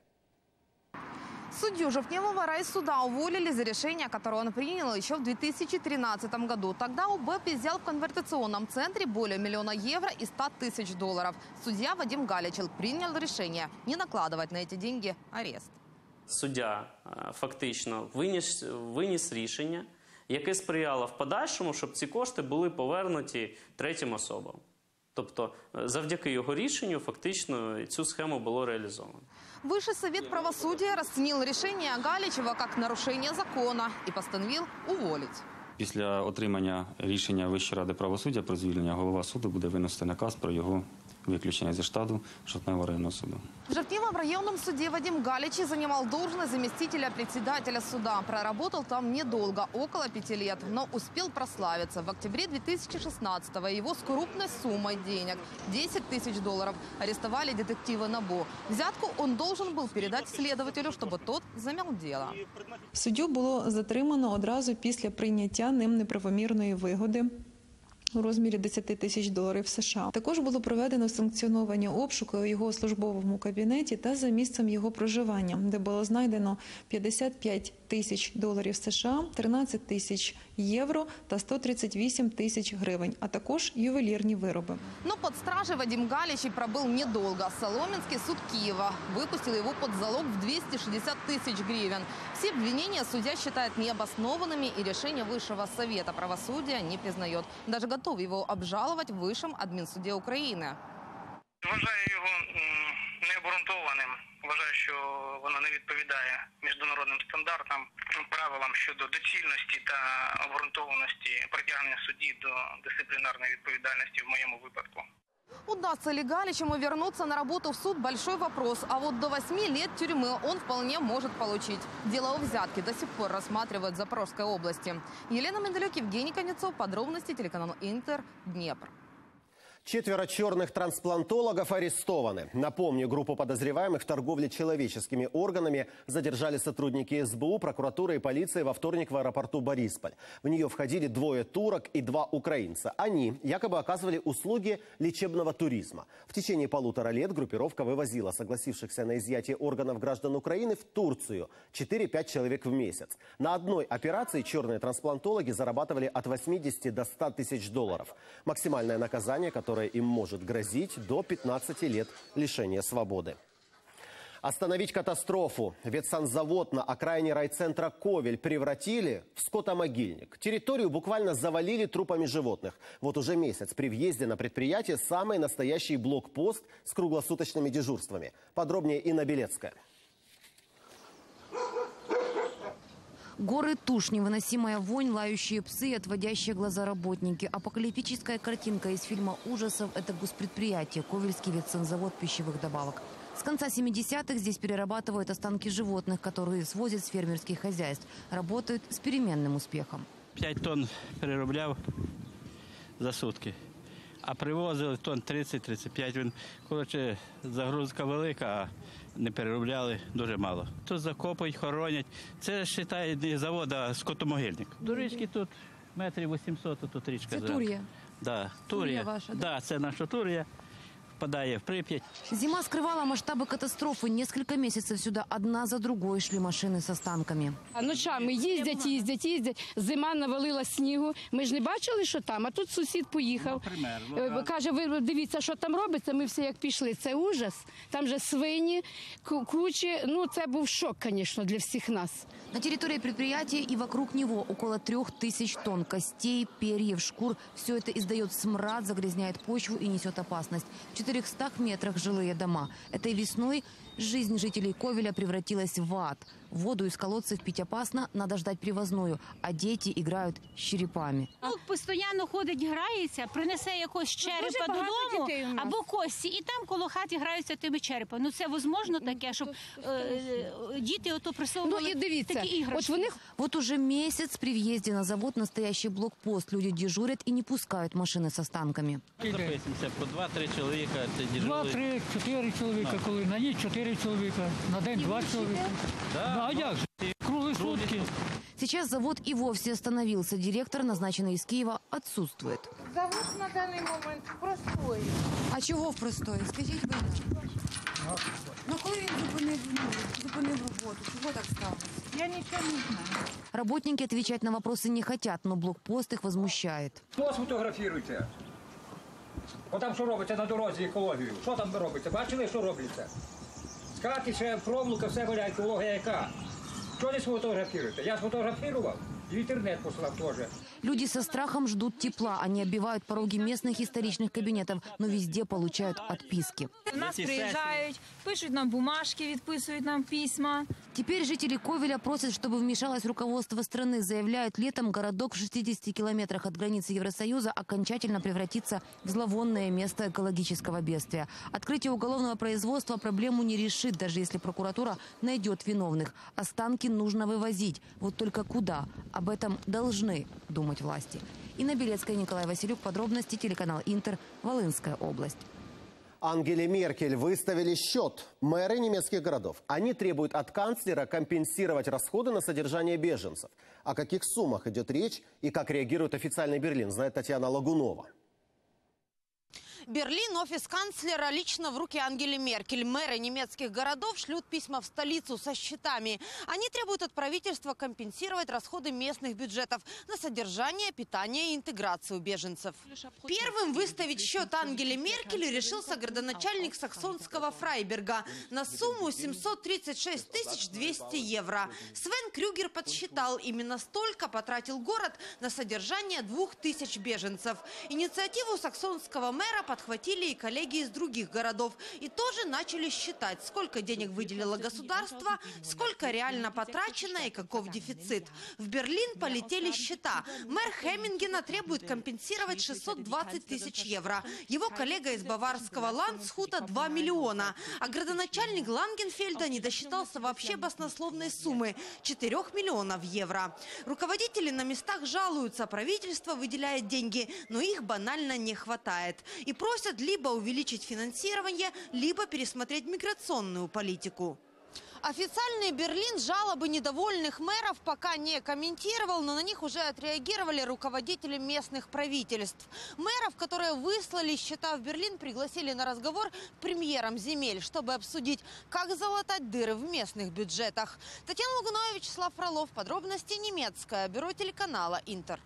Speaker 37: Судью Жовтневого райсуда уволили за решение, которое он принял еще в 2013 году. Тогда УБЭП изъял в конвертационном центре более миллиона евро и 100 тысяч долларов. Судья Вадим Галичел принял решение не накладывать на эти деньги арест.
Speaker 38: Суддя фактично виніс, виніс рішення, яке сприяло в подальшому, щоб ці кошти були повернуті третім особам. Тобто, завдяки його рішенню, фактично цю схему було реалізовано.
Speaker 37: Высший совет правосудия расценил решение Галичева как нарушение закона и постановил уволить.
Speaker 39: Після отримання рішення Вищої ради правосуддя про звільнення голова суду буде винести наказ про його виключення зі штату Шотневого районного суду.
Speaker 37: В Жертвивом районном суде Вадим Галичи занимал должность заместителя председателя суда. Проработал там недолго, около пяти лет, но успел прославиться. В октябре 2016-го его с крупной суммой денег, 10 тысяч долларов, арестовали детективы НАБУ. Взятку он должен был передать следователю, чтобы тот замял дело.
Speaker 40: Суддю було затримано одразу після прийняття ним неправомірної вигоди У розмірі 10 тисяч доларів США. Також було проведено санкціоновані обшуки у його службовому кабінеті та за місцем його проживання, де було знайдено 55 тисяч доларів США, 13 тисяч євро та 138 тисяч гривень, а також ювелірні вироби.
Speaker 37: Но под стражей Вадим Галичий пробыл недолго. Соломенский суд Киева выпустил его под залог в 260 тысяч гривен. Все обвинения судья считает необоснованными и решение Высшего совета правосудия не признает. Даже готов его обжаловать в Высшем админсуде Украины.
Speaker 41: Вважаю його необґрунтованим. Вважаю, що воно не відповідає міжнародним стандартам, правилам щодо доцільності та обґрунтованості притягнення судді до дисциплінарної відповідальності в моєму випадку.
Speaker 37: Удастся ли Галичему вернуться на работу в суд – большой вопрос. А вот до 8 лет тюрьмы он вполне может получить. Дело о взятке до сих пор рассматривают в Запорожской области. Елена Менделюк, Евгений Конецов. Подробности телеканал Интер. Днепр.
Speaker 1: Четверо черных трансплантологов арестованы. Напомню, группу подозреваемых в торговле человеческими органами задержали сотрудники СБУ, прокуратуры и полиции во вторник в аэропорту Борисполь. В нее входили двое турок и два украинца. Они якобы оказывали услуги лечебного туризма. В течение полутора лет группировка вывозила согласившихся на изъятие органов граждан Украины в Турцию. 4-5 человек в месяц. На одной операции черные трансплантологи зарабатывали от 80 до 100 тысяч долларов. Максимальное наказание, которое им может грозить до 15 лет лишения свободы. Остановить катастрофу. Ветсанзавод на окраине райцентра Ковель превратили в скотомогильник. Территорию буквально завалили трупами животных. Вот уже месяц при въезде на предприятие самый настоящий блокпост с круглосуточными дежурствами. Подробнее Инна Белецкая.
Speaker 42: Горы туш, невыносимая вонь, лающие псы и отводящие глаза работники. Апокалиптическая картинка из фильма ужасов – это госпредприятие Ковельский ветцензавод пищевых добавок. С конца 70-х здесь перерабатывают останки животных, которые свозят с фермерских хозяйств. Работают с переменным успехом.
Speaker 43: 5 тонн переробляв за сутки. А привозили тонн 30-35. Він, коротше, загрузка велика, а не переробляли дуже мало. Тут закопують, хоронять. Це вважає не завод, а скотомогильник. До річки тут метрів 800, тут річка.
Speaker 42: Це. Тур'я?
Speaker 43: Да,
Speaker 42: Тур'я
Speaker 43: Тур'я.
Speaker 42: ваша, да?
Speaker 43: Да, це наша Тур'я. Впадає в Прип'ять.
Speaker 42: Зима скрывала масштабы катастрофы. Несколько месяцев сюда одна за другой шли машины с останками.
Speaker 44: А ночами їздять, їздять, їздять. Зима навалила снігу. Ми ж не бачили, що там. А тут сусід поїхав. Е, Каже, ви дивіться, що там робиться. Ми всі як пішли. Це ужас. Там же свині, ку- кучі. Ну це був шок, звісно, для всіх нас.
Speaker 42: На территории предприятия и вокруг него около трех тысяч тонн костей, перьев, шкур. Все это издает смрад, загрязняет почву и несет опасность. В 400 метрах жилые дома. Этой весной жизнь жителей Ковеля превратилась в ад. Воду из колодцев пить опасно, надо ждать привозную, а дети играют с черепами.
Speaker 45: Ну, постійно ходить, грається, принесе якогось черепа додому або кості, і там коло хати граються тими черепами. Ну це возможно таке, щоб е, е, діти ото присовували
Speaker 44: Ну, і дивіться,
Speaker 45: такі іграшки.
Speaker 42: Вот, вот уже месяц при въезде на завод настоящий блокпост. Люди дежурят и не пускают машины с останками.
Speaker 43: Записуємося по 2-3 чоловіка. Це
Speaker 46: три, чотири чоловіка, коли на ніч чотири чоловіка, на день два чоловіка.
Speaker 43: Да.
Speaker 46: Ну, а як же? Круглі сутки.
Speaker 42: Сейчас завод и вовсе остановился. Директор, назначенный из Киева, отсутствует.
Speaker 47: Завод на даний момент простой.
Speaker 42: А чого в простої? Скажіть ви. Ну коли він зупинив, ну, зупинив роботу? Чого так сталося?
Speaker 47: Я нічого не знаю.
Speaker 42: Работники отвечать на вопросы не хотят, но блокпост их возмущает.
Speaker 48: Хто сфотографіруйте? Бо там що робиться на дорозі екологію? Що там робиться? Бачили, що робиться? Скати ще проволока, все валяє, екологія яка? Що не сфотографіруєте? Я сфотографував і в інтернет послав теж.
Speaker 42: Люди со страхом ждут тепла. Они оббивают пороги местных историчных кабинетов, но везде получают отписки.
Speaker 49: У нас приїжджають, пишуть нам бумажки, відписують нам письма.
Speaker 42: Теперь жители Ковеля просят, чтобы вмешалось руководство страны. Заявляют, летом городок в 60 километрах от границы Евросоюза окончательно превратится в зловонное место экологического бедствия. Открытие уголовного производства проблему не решит, даже если прокуратура найдет виновных. Останки нужно вывозить. Вот только куда? Об этом должны думать власти. Инна Белецкая, Николай Василюк. Подробности телеканал Интер. Волынская область.
Speaker 1: Ангеле Меркель выставили счет. Мэры немецких городов. Они требуют от канцлера компенсировать расходы на содержание беженцев. О каких суммах идет речь и как реагирует официальный Берлин, знает Татьяна Лагунова.
Speaker 50: Берлин, офис канцлера, лично в руки Ангели Меркель. Мэры немецких городов шлют письма в столицу со счетами. Они требуют от правительства компенсировать расходы местных бюджетов на содержание, питание и интеграцию беженцев. Первым выставить счет Ангели Меркель решился городоначальник саксонского Фрайберга на сумму 736 200 евро. Свен Крюгер подсчитал, именно столько потратил город на содержание 2000 беженцев. Инициативу саксонского мэра подхватили и коллеги из других городов. И тоже начали считать, сколько денег выделило государство, сколько реально потрачено и каков дефицит. В Берлин полетели счета. Мэр Хеммингена требует компенсировать 620 тысяч евро. Его коллега из баварского Ландсхута 2 миллиона. А градоначальник Лангенфельда не досчитался вообще баснословной суммы – 4 миллионов евро. Руководители на местах жалуются, правительство выделяет деньги, но их банально не хватает. И Просят либо увеличить финансирование, либо пересмотреть миграционную политику. Официальный Берлин жалобы недовольных мэров пока не комментировал, но на них уже отреагировали руководители местных правительств. Мэров, которые выслали счета в Берлин, пригласили на разговор к премьерам земель, чтобы обсудить, как залатать дыры в местных бюджетах. Татьяна Лугунова, Вячеслав Фролов. Подробности немецкое. Бюро телеканала «Интер».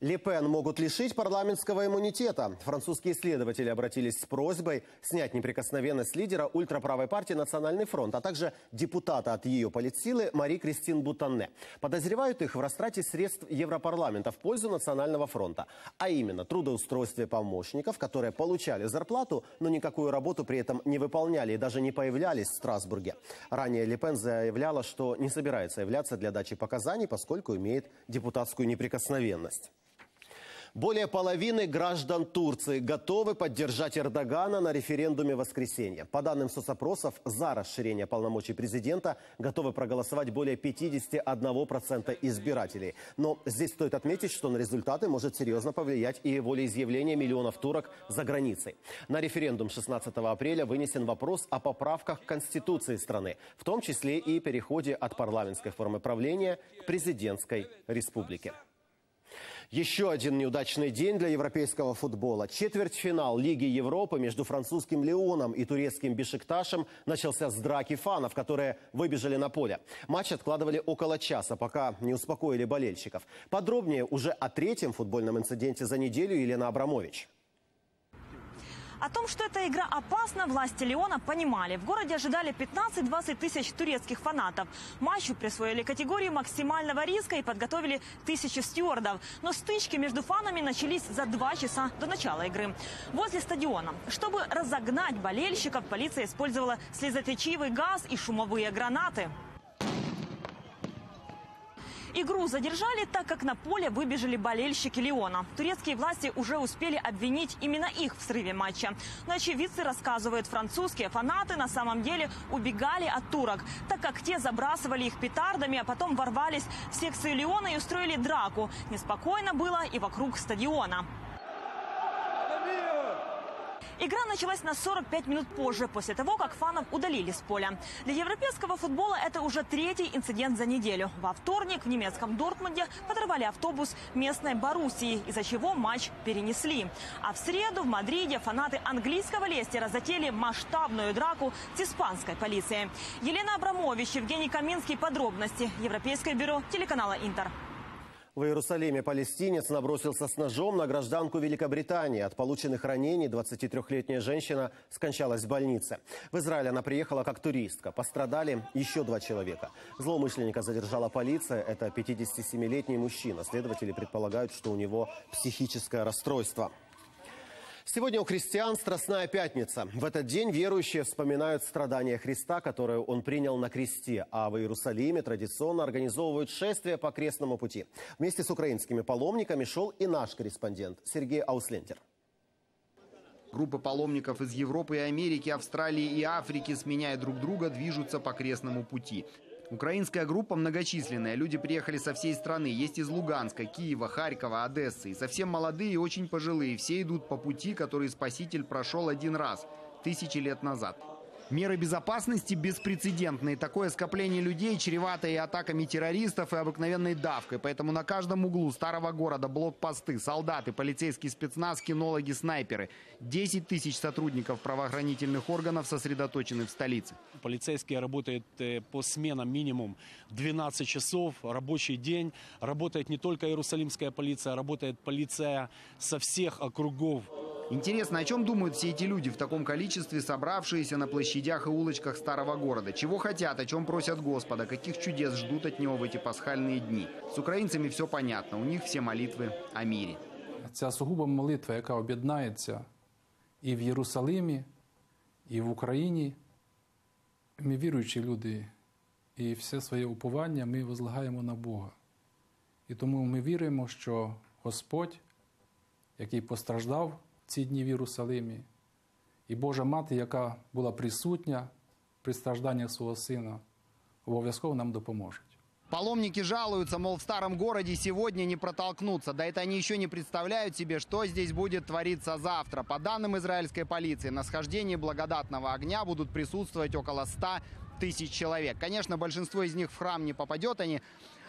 Speaker 1: Ле Пен могут лишить парламентского иммунитета. Французские исследователи обратились с просьбой снять неприкосновенность лидера ультраправой партии «Национальный фронт», а также депутата от ее политсилы Мари Кристин Бутанне. Подозревают их в растрате средств Европарламента в пользу Национального фронта, а именно трудоустройстве помощников, которые получали зарплату, но никакую работу при этом не выполняли и даже не появлялись в Страсбурге. Ранее Ле Пен заявляла, что не собирается являться для дачи показаний, поскольку имеет депутатскую неприкосновенность. Более половины граждан Турции готовы поддержать Эрдогана на референдуме в воскресенье. По данным соцопросов, за расширение полномочий президента готовы проголосовать более 51% избирателей. Но здесь стоит отметить, что на результаты может серьезно повлиять и волеизъявление миллионов турок за границей. На референдум 16 апреля вынесен вопрос о поправках к Конституции страны, в том числе и переходе от парламентской формы правления к президентской республике. Еще один неудачный день для европейского футбола. Четвертьфинал Лиги Европы между французским Леоном и турецким Бешикташем начался с драки фанов, которые выбежали на поле. Матч откладывали около часа, пока не успокоили болельщиков. Подробнее уже о третьем футбольном инциденте за неделю Елена Абрамович.
Speaker 51: О том, что эта игра опасна, власти Леона понимали. В городе ожидали 15-20 тысяч турецких фанатов. Матчу присвоили категорию максимального риска и подготовили тысячи стюардов. Но стычки между фанами начались за два часа до начала игры. Возле стадиона. Чтобы разогнать болельщиков, полиция использовала слезоточивый газ и шумовые гранаты. Игру задержали, так как на поле выбежали болельщики Леона. Турецкие власти уже успели обвинить именно их в срыве матча. Но очевидцы рассказывают, французские фанаты на самом деле убегали от турок, так как те забрасывали их петардами, а потом ворвались в секцию Леона и устроили драку. Неспокойно было и вокруг стадиона. Игра началась на 45 минут позже, после того, как фанов удалили с поля. Для европейского футбола это уже третий инцидент за неделю. Во вторник в немецком Дортмунде подорвали автобус местной Боруссии, из-за чего матч перенесли. А в среду в Мадриде фанаты английского Лестера затеяли масштабную драку с испанской полицией. Елена Абрамович, Евгений Каминский. Подробности. Европейское бюро телеканала «Интер».
Speaker 1: В Иерусалиме палестинец набросился с ножом на гражданку Великобритании. От полученных ранений 23-летняя женщина скончалась в больнице. В Израиль она приехала как туристка. Пострадали еще два человека. Злоумышленника задержала полиция. Это 57-летний мужчина. Следователи предполагают, что у него психическое расстройство. Сегодня у христиан Страстная Пятница. В этот день верующие вспоминают страдания Христа, которые он принял на кресте. А в Иерусалиме традиционно организовывают шествие по крестному пути. Вместе с украинскими паломниками шел и наш корреспондент Сергей Ауслентер.
Speaker 52: Группы паломников из Европы и Америки, Австралии и Африки, сменяя друг друга, движутся по крестному пути. Украинская группа многочисленная. Люди приехали со всей страны. Есть из Луганска, Киева, Харькова, Одессы. И совсем молодые и очень пожилые. Все идут по пути, который Спаситель прошел один раз, тысячи лет назад. Меры безопасности беспрецедентные. Такое скопление людей чревато и атаками террористов, и обыкновенной давкой. Поэтому на каждом углу старого города блокпосты, солдаты, полицейский спецназ, кинологи, снайперы. 10 тысяч сотрудников правоохранительных органов сосредоточены в столице.
Speaker 53: Полицейские работают э, по сменам минимум 12 часов, рабочий день. Работает не только Иерусалимская полиция, работает полиция со всех округов
Speaker 52: Интересно, о чем думают все эти люди в таком количестве, собравшиеся на площадях и улочках старого города? Чего хотят, о чем просят Господа, каких чудес ждут от него в эти пасхальные дни? С украинцами все понятно, у них все молитвы о мире.
Speaker 54: Ця сугуба молитва, яка об'єднається і в Єрусалимі, і в Україні. Ми віруючі люди, і все своє уповання ми возлагаємо на Бога. І тому ми віримо, що Господь, який постраждав ці дні в Єрусалимі, і Божа Мати, яка була присутня при стражданнях свого сина, обов'язково нам допоможуть.
Speaker 52: Паломники жалуются, мол, в старом городе сегодня не протолкнуться. Да это они еще не представляют себе, что здесь будет твориться завтра. По данным израильской полиции, на схождении благодатного огня будут присутствовать около 100 тысяч человек. Конечно, большинство из них в храм не попадет, они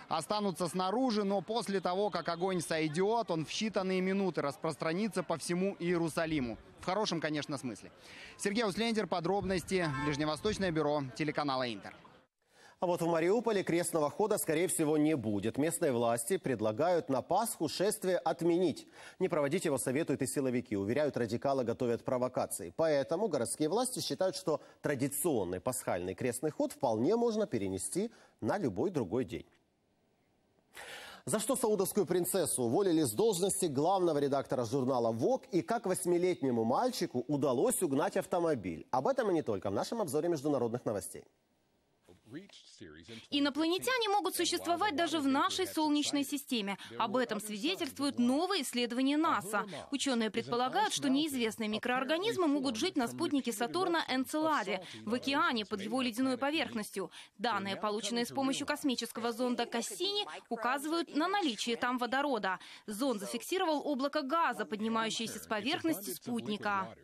Speaker 52: останутся снаружи, но после того, как огонь сойдет, он в считанные минуты распространится по всему Иерусалиму. В хорошем, конечно, смысле. Сергей Услендер, подробности, Ближневосточное бюро телеканала «Интер».
Speaker 1: А вот в Мариуполе крестного хода, скорее всего, не будет. Местные власти предлагают на Пасху шествие отменить. Не проводить его советуют и силовики. Уверяют, радикалы готовят провокации. Поэтому городские власти считают, что традиционный пасхальный крестный ход вполне можно перенести на любой другой день. За что саудовскую принцессу уволили с должности главного редактора журнала «Вог» и как восьмилетнему мальчику удалось угнать автомобиль. Об этом и не только в нашем обзоре международных новостей.
Speaker 55: Инопланетяне могут существовать даже в нашей Солнечной системе. Об этом свидетельствуют новые исследования НАСА. Ученые предполагают, что неизвестные микроорганизмы могут жить на спутнике Сатурна Энцеладе, в океане под его ледяной поверхностью. Данные, полученные с помощью космического зонда Кассини, указывают на наличие там водорода. Зонд зафиксировал облако газа, поднимающееся с поверхности спутника.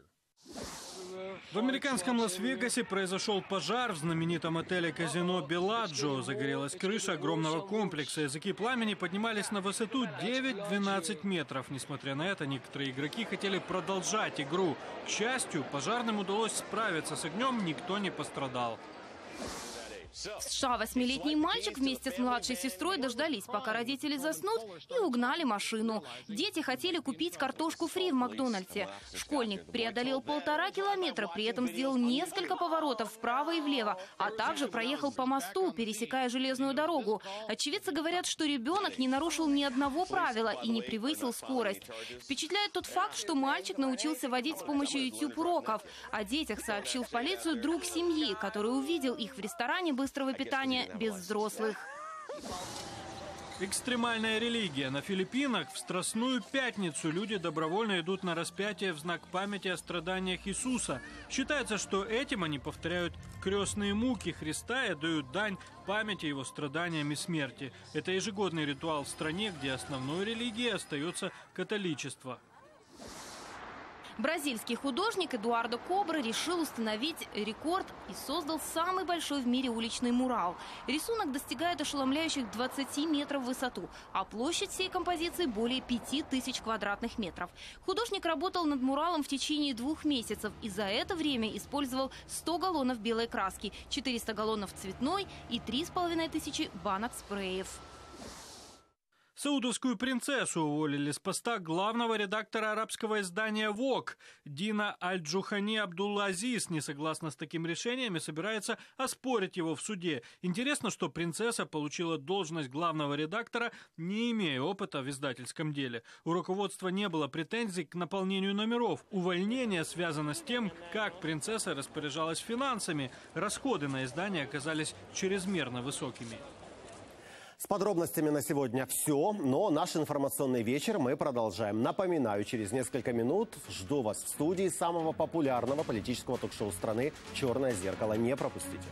Speaker 56: В американском Лас-Вегасе произошел пожар в знаменитом отеле казино Беладжо. Загорелась крыша огромного комплекса. Языки пламени поднимались на высоту 9-12 метров. Несмотря на это, некоторые игроки хотели продолжать игру. К счастью, пожарным удалось справиться с огнем, никто не пострадал.
Speaker 55: США восьмилетний мальчик вместе с младшей сестрой дождались, пока родители заснут, и угнали машину. Дети хотели купить картошку фри в Макдональдсе. Школьник преодолел полтора километра, при этом сделал несколько поворотов вправо и влево, а также проехал по мосту, пересекая железную дорогу. Очевидцы говорят, что ребенок не нарушил ни одного правила и не превысил скорость. Впечатляет тот факт, что мальчик научился водить с помощью YouTube-уроков. О детях сообщил в полицию друг семьи, который увидел их в ресторане быстрого питания без взрослых.
Speaker 56: Экстремальная религия. На Филиппинах в Страстную Пятницу люди добровольно идут на распятие в знак памяти о страданиях Иисуса. Считается, что этим они повторяют крестные муки Христа и дают дань памяти его страданиями и смерти. Это ежегодный ритуал в стране, где основной религией остается католичество.
Speaker 55: Бразильский художник Эдуардо Кобра решил установить рекорд и создал самый большой в мире уличный мурал. Рисунок достигает ошеломляющих 20 метров в высоту, а площадь всей композиции более 5000 квадратных метров. Художник работал над муралом в течение двух месяцев и за это время использовал 100 галлонов белой краски, 400 галлонов цветной и 3500 банок спреев.
Speaker 56: Саудовскую принцессу уволили с поста главного редактора арабского издания «ВОК». Дина Аль-Джухани Абдулла-Азиз, не согласно с таким решением, и собирается оспорить его в суде. Интересно, что принцесса получила должность главного редактора, не имея опыта в издательском деле. У руководства не было претензий к наполнению номеров. Увольнение связано с тем, как принцесса распоряжалась финансами. Расходы на издание оказались чрезмерно высокими.
Speaker 1: С подробностями на сегодня все, но наш информационный вечер мы продолжаем. Напоминаю, через несколько минут жду вас в студии самого популярного политического ток-шоу страны «Черное зеркало». Не пропустите.